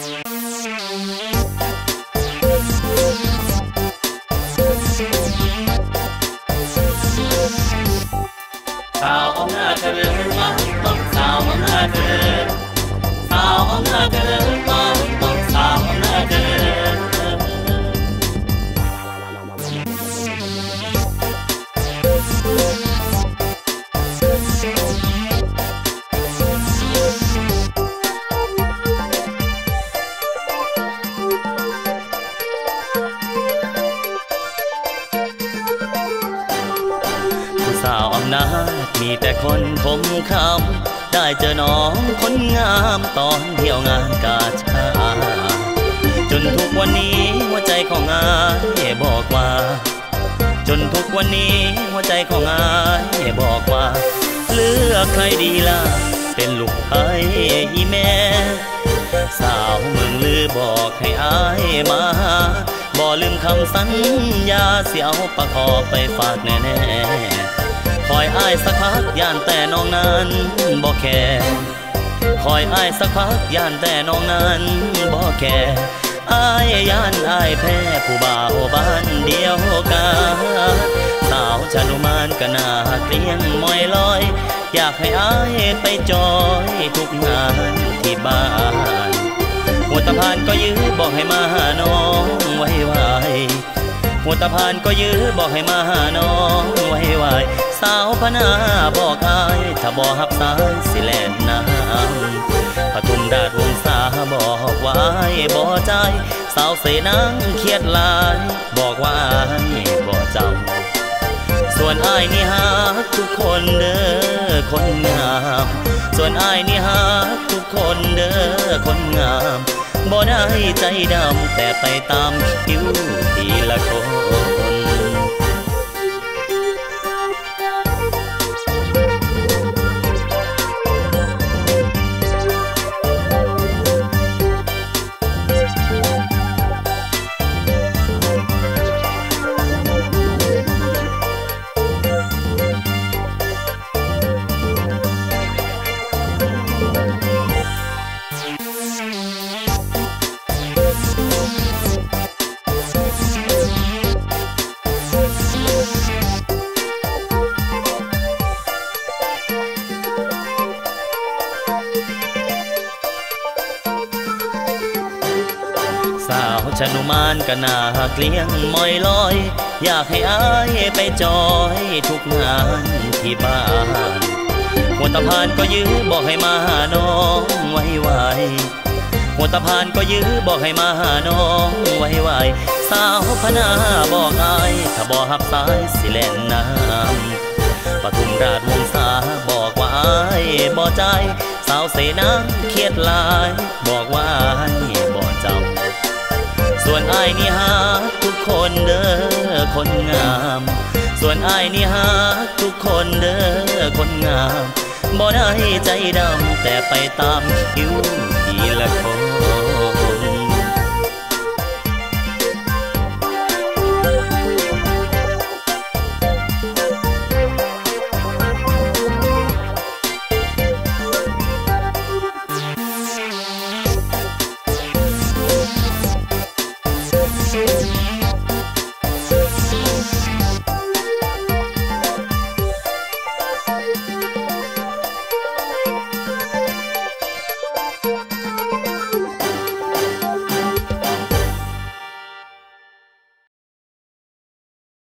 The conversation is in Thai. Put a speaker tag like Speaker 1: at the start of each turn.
Speaker 1: สาวของหน้า สาวอำนาจมีแต่คนคมคำได้เจอน้องคนงามตอนเที่ยวงานกาชา จนทุกวันนี้หัวใจของอายบอกว่า จนทุกวันนี้หัวใจของอายบอกว่า เลือกใครดีล่ะ เป็นลูกไอ้อีแม่ สาวเมืองลือบอกให้อายมาบ่ลืมคำสัญญาเสียวประคอไปฝากแน่ๆ อยอายสักพักย่านแต่น้องนั้นบ่แค่คอยอายสักพักย่านแต่น้องนั้นบ่แค่อายย่านอายแพ้ผู้บ่าวบ้านเดียวกันสาวชานุมานก็น่าเกลียงมอยลอย อยากให้อายไปจอยทุกงานที่บ้านหัวตะพานก็ยื้อบอกให้มาหาน้องไว้ไวหัวตะพานก็ยื้อบอกให้มาหาน้องไว้ไว สาวพนาบอกอายถ้าบอกหับสายสิแลนน้ำปทุมดาดวงสาบอกว่าอายบ่ใจ สาวเสนังเครียดลาย บอกว่าอายบ่จำส่วนอายนี่ฮักทุกคนเด้อคนงาม ส่วนอายนี่ฮักทุกคนเด้อคนงามบ่ได้ใจดำแต่ไปตามคิวทีละคน ชนุมานก็น่าเกลี้ยงมอยลอย อยากให้อายไปจอยทุกงานที่บ้านหัวตะพานก็ยื้อบอกให้มาหาน้องไว้ไวหัวตะพานก็ยื้อบอกให้มาหาน้องไว้ไวสาวพนาบอกอายถ้าบอกหับสายสิแล่นน้ำปทุมราชวงศาบอกว่าอายบ่ใจ สาวเสนังเครียดลาย บอกว่าอาย ส่วนอายนี่ฮักทุกคนเด้อคนงาม ส่วนอายนี่ฮักทุกคนเด้อคนงามบ่ได้ใจดำแต่ไปตามคิวทีละคน